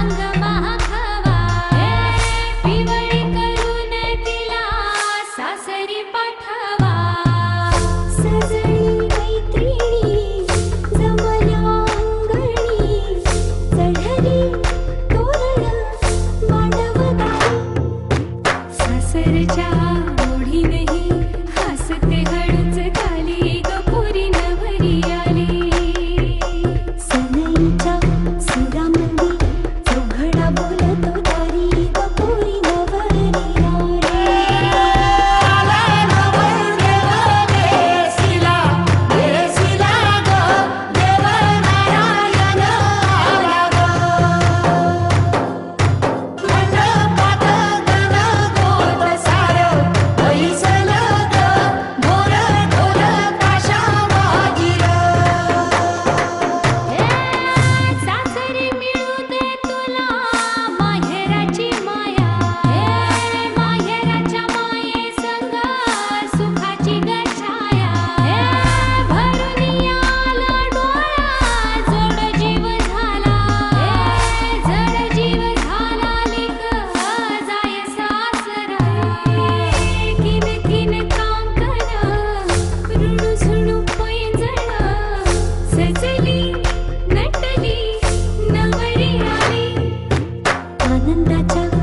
संग महा आनंदाच्या